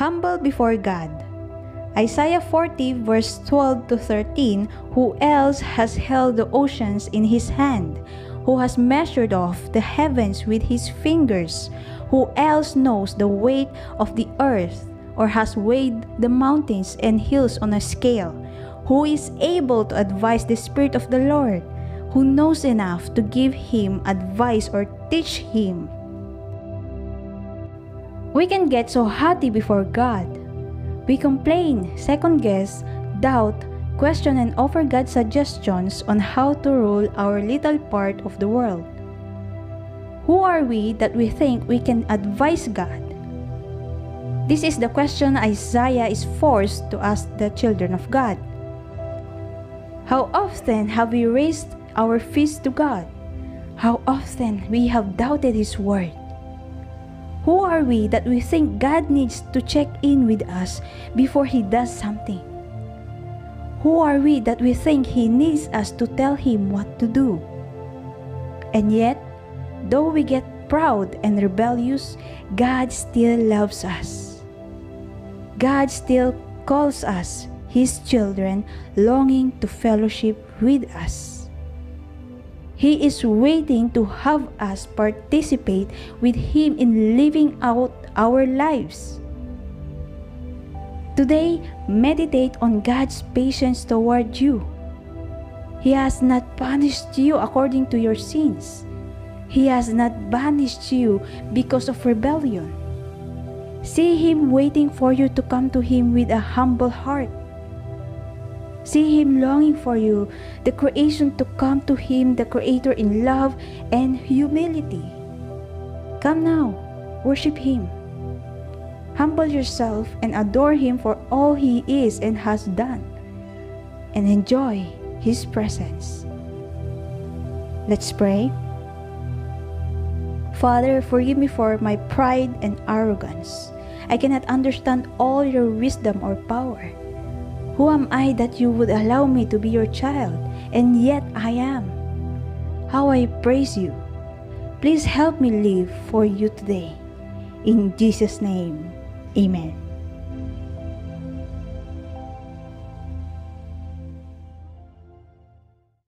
held before God. Isaiah 40, verse 12 to 13 Who else has held the oceans in his hand? Who has measured off the heavens with his fingers? Who else knows the weight of the earth, or has weighed the mountains and hills on a scale? Who is able to advise the Spirit of the Lord? Who knows enough to give him advice or teach him? We can get so haughty before God. We complain, second guess, doubt, question, and offer God suggestions on how to rule our little part of the world. Who are we that we think we can advise God? This is the question Isaiah is forced to ask the children of God. How often have we raised our fists to God? How often we have doubted His word? Who are we that we think God needs to check in with us before He does something? Who are we that we think He needs us to tell Him what to do? And yet, though we get proud and rebellious, God still loves us. God still calls us His children, longing to fellowship with us. He is waiting to have us participate with Him in living out our lives. Today, meditate on God's patience toward you. He has not punished you according to your sins. He has not banished you because of rebellion. See Him waiting for you to come to Him with a humble heart See Him longing for you, the creation to come to Him, the Creator in love and humility. Come now, worship Him. Humble yourself and adore Him for all He is and has done, and enjoy His presence. Let's pray. Father, forgive me for my pride and arrogance. I cannot understand all your wisdom or power. Who am I that you would allow me to be your child? And yet I am. How I praise you. Please help me live for you today. In Jesus' name, amen.